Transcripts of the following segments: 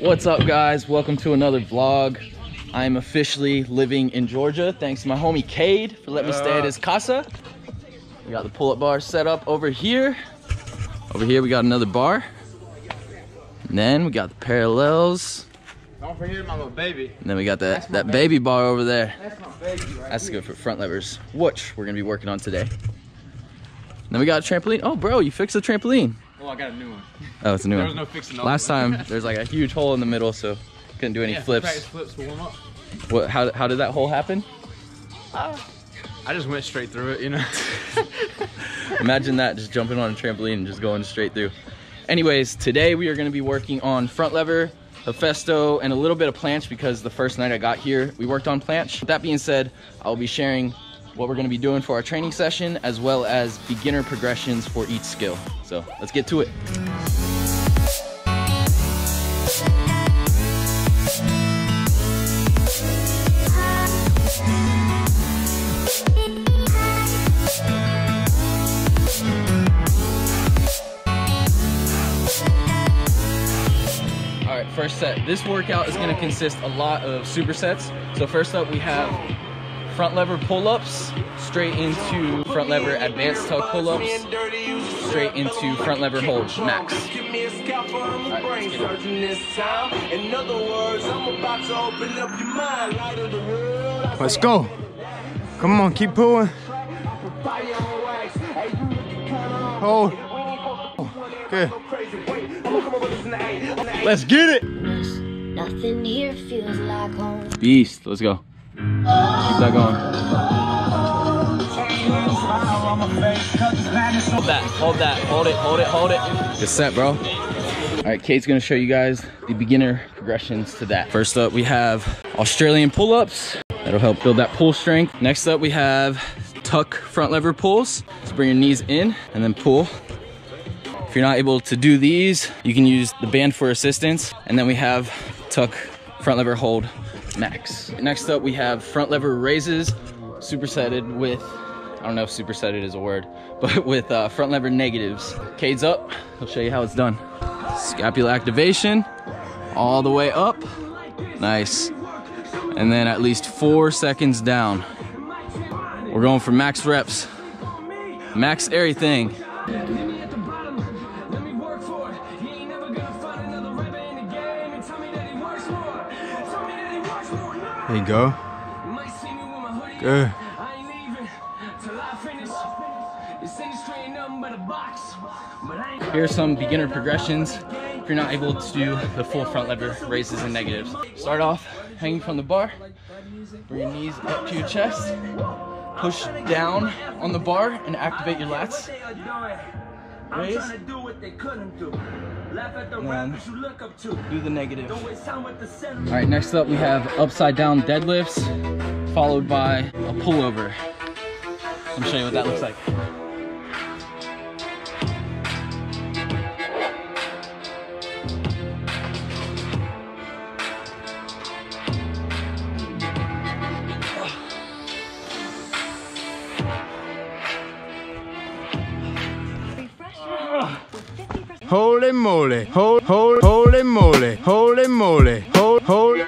What's up guys? Welcome to another vlog. I'm officially living in Georgia thanks to my homie Cade for letting me stay at his casa. We got the pull-up bar set up over here. Over here we got another bar. And then we got the parallels. Don't forget my little baby. And then we got that, that baby bar over there. That's my baby right That's good for front levers, which we're gonna be working on today. Then we got a trampoline. Oh bro, you fixed the trampoline. Oh, I got a new one. Oh, it's a new There one. was no fixing those. Last time there's like a huge hole in the middle, so couldn't do any yeah, flips. Flips to warm up. What? How, how did that hole happen? Ah. I just went straight through it, you know. Imagine that, just jumping on a trampoline and just going straight through. Anyways, today we are going to be working on front lever, Hefesto, and a little bit of planche because the first night I got here, we worked on planche. That being said, I'll be sharing what we're going to be doing for our training session as well as beginner progressions for each skill. So let's get to it. All right, first set. This workout is gonna consist a lot of supersets. So first up we have front lever pull-ups, straight into front lever advanced tuck pull-ups, straight into front lever hold, max. Give me a scalpel, I'm a brain surgeon this time. In other words, I'm about to open up your mind. Light of the world, Let's go. Come on, keep pulling. fire on wax. Hey, you looking kinda Hold. Good. crazy. Wait, I'm gonna come over this in the A. On the A. Let's get it. Nothing here feels like home. Beast, let's go. Keep that going. Hold that, hold that, hold it, hold it, hold it. Good set, bro. All right, Cade's gonna show you guys the beginner progressions to that. First up, we have Australian pull-ups. That'll help build that pull strength. Next up, we have tuck front lever pulls. So bring your knees in and then pull. If you're not able to do these, you can use the band for assistance. And then we have tuck front lever hold max. Next up, we have front lever raises, supersetted with, I don't know if supersetted is a word, but with uh, front lever negatives. Cade's up, he'll show you how it's done. Scapula activation, all the way up. Nice. And then at least four seconds down. We're going for max reps. Max everything. There you go. Good. Here are some beginner progressions if you're not able to do the full front lever raises and negatives. Start off hanging from the bar, bring your knees up to your chest, push down on the bar and activate your lats. Raise, do what they couldn't do. The And then rappers you look up to. do the negative. Don't waste time with the center. All right, next up we have upside down deadlifts, followed by a pullover. Let me show you what that looks like. Holy moly. Hold, hold, holy moly. Holy moly. Hold, hold. All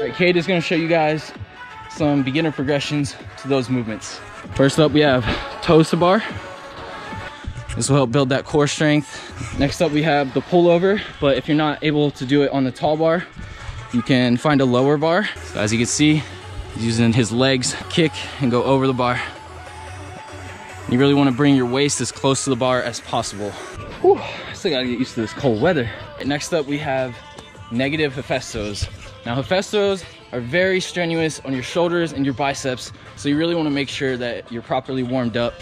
right, Cade is gonna show you guys some beginner progressions to those movements. First up, we have toes to bar. This will help build that core strength. Next up, we have the pullover, but if you're not able to do it on the tall bar, you can find a lower bar. So as you can see, he's using his legs, kick and go over the bar. You really wanna bring your waist as close to the bar as possible. Whew, I still gotta get used to this cold weather. Next up, we have negative Hefestos. Now, Hefestos are very strenuous on your shoulders and your biceps, so you really wanna make sure that you're properly warmed up.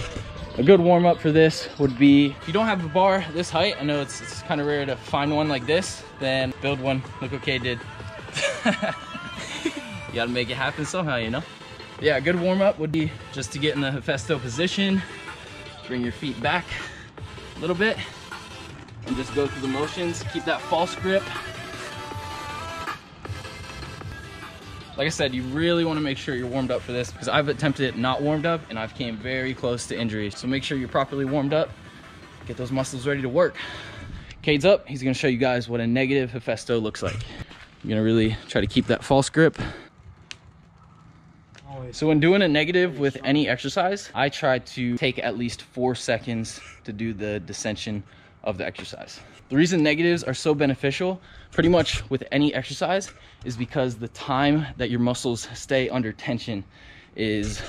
A good warm up for this would be, if you don't have a bar this height, I know it's, it's kind of rare to find one like this, then build one, look Cade did. you gotta make it happen somehow, you know? Yeah, a good warm up would be just to get in the Hefesto position, bring your feet back a little bit, and just go through the motions. Keep that false grip. Like I said, you really wanna make sure you're warmed up for this because I've attempted it not warmed up and I've came very close to injury. So make sure you're properly warmed up, get those muscles ready to work. Cade's up, he's gonna show you guys what a negative Hefesto looks like. I'm gonna really try to keep that false grip. So when doing a negative with any exercise, I try to take at least four seconds to do the descension of the exercise. The reason negatives are so beneficial, pretty much with any exercise, is because the time that your muscles stay under tension is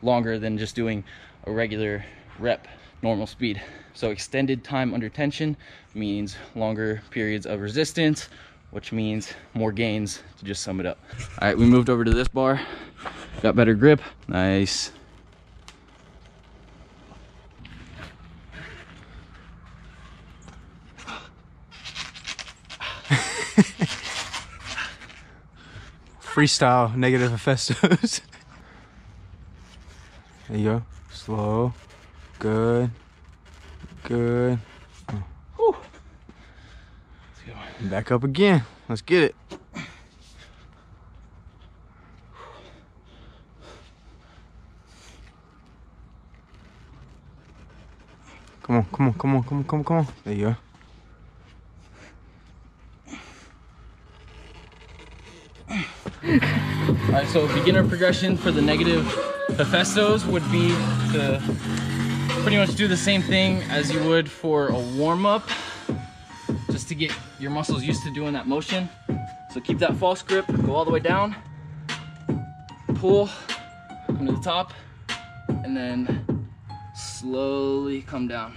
longer than just doing a regular rep, normal speed. So extended time under tension means longer periods of resistance, which means more gains to just sum it up. All right, we moved over to this bar. Got better grip. Nice. Freestyle negative Hefestos. there you go. Slow. Good. Good. Whew. Back up again. Let's get it. Come on, come on, come on, come on, come on, come on. There you go. All right, so beginner progression for the negative Hefestos would be to pretty much do the same thing as you would for a warm-up, just to get your muscles used to doing that motion. So keep that false grip, go all the way down, pull, come to the top, and then slowly come down.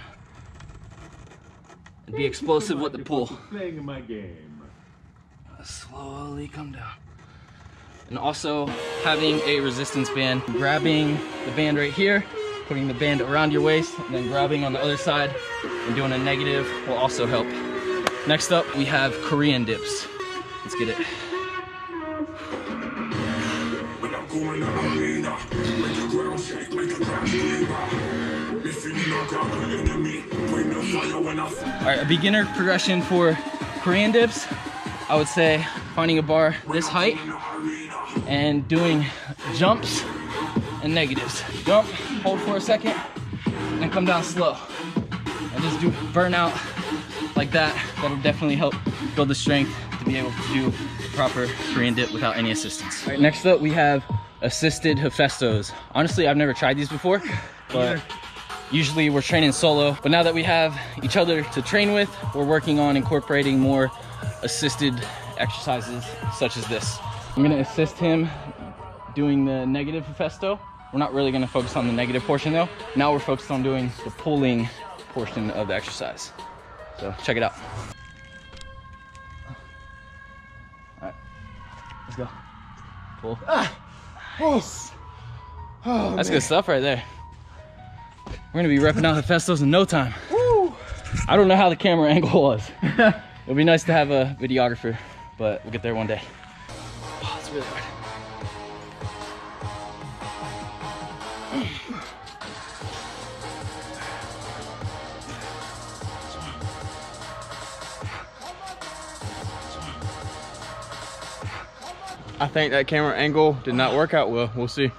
And be explosive with the pull. Playing my game. slowly come down. And also having a resistance band, grabbing the band right here, putting the band around your waist, and then grabbing on the other side and doing a negative will also help. Next up, we have Korean dips. Let's get it. All right, a beginner progression for Korean dips, I would say finding a bar this height and doing jumps and negatives. Jump, hold for a second, and come down slow. And just do burnout like that. That'll definitely help build the strength to be able to do proper Korean dip without any assistance. All right, next up we have assisted Hefestos. Honestly, I've never tried these before, but usually we're training solo. But now that we have each other to train with, we're working on incorporating more assisted exercises such as this. I'm gonna assist him doing the negative Hefesto. We're not really gonna focus on the negative portion though. Now we're focused on doing the pulling portion of the exercise. So check it out. All right, let's go. Pull. Ah! Nice. Oh, That's good stuff right there. We're gonna be repping out the Hefestos in no time. I don't know how the camera angle was. It'll be nice to have a videographer, but we'll get there one day. Oh, it's really hard. I think that camera angle did not work out well. We'll see.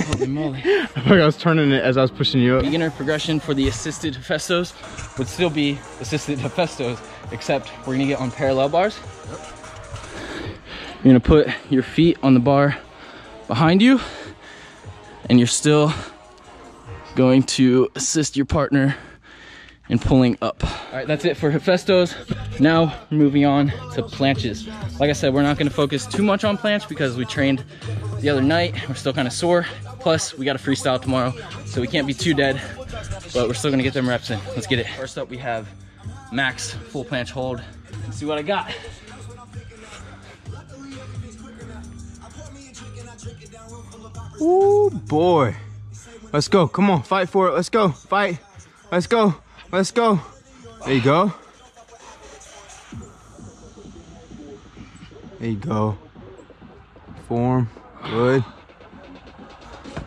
Holy moly. I feel like I was turning it as I was pushing you up. Beginner progression for the assisted Hefestos would still be assisted Hefestos, except we're gonna get on parallel bars. You're gonna put your feet on the bar behind you, and you're still going to assist your partner in pulling up. All right, that's it for Hefestos. Now moving on to planches. Like I said, we're not gonna focus too much on planche because we trained the other night. We're still kind of sore. Plus, we got a freestyle tomorrow, so we can't be too dead, but we're still gonna get them reps in. Let's get it. First up, we have max full planche hold. Let's see what I got. Ooh, boy. Let's go. Come on. Fight for it. Let's go. Fight. Let's go. Let's go. There you go. There you go. Form. Good.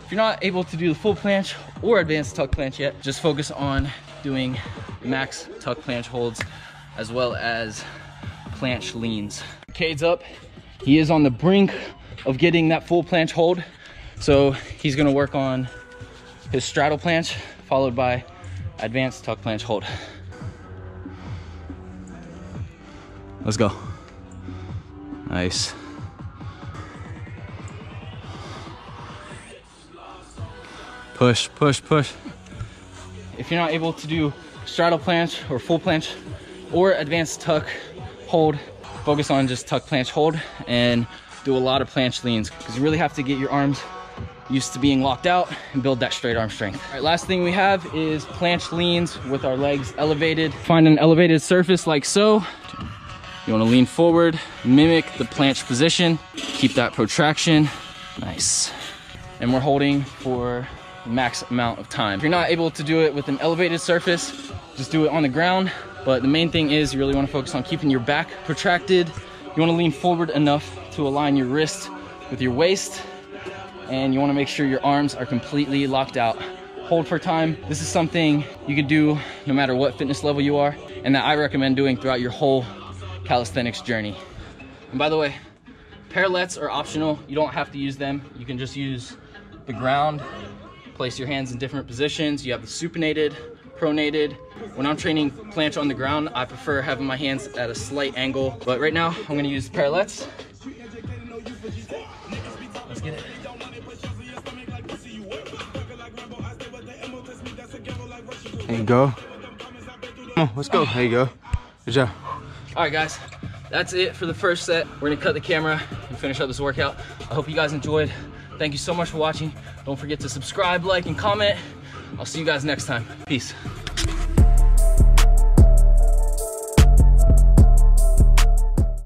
If you're not able to do the full planche or advanced tuck planche yet, just focus on doing max tuck planche holds as well as planche leans. Cade's up. He is on the brink of getting that full planche hold. So he's gonna work on his straddle planche followed by advanced tuck planche hold. Let's go. Nice. Push, push, push. If you're not able to do straddle planche or full planche or advanced tuck hold, focus on just tuck planche hold and do a lot of planche leans because you really have to get your arms used to being locked out and build that straight arm strength. All right, last thing we have is planche leans with our legs elevated. Find an elevated surface like so. You wanna lean forward, mimic the planche position, keep that protraction. Nice. And we're holding for max amount of time. If you're not able to do it with an elevated surface, just do it on the ground. But the main thing is you really wanna focus on keeping your back protracted. You wanna lean forward enough to align your wrist with your waist and you wanna make sure your arms are completely locked out. Hold for time. This is something you can do no matter what fitness level you are, and that I recommend doing throughout your whole calisthenics journey. And by the way, parallettes are optional. You don't have to use them. You can just use the ground, place your hands in different positions. You have the supinated, pronated. When I'm training planche on the ground, I prefer having my hands at a slight angle. But right now, I'm gonna use parallettes. Let's get it. There you go. Come on, let's go. There you go. Good job. All right, guys, that's it for the first set. We're gonna cut the camera and finish up this workout. I hope you guys enjoyed. Thank you so much for watching. Don't forget to subscribe, like, and comment. I'll see you guys next time. Peace.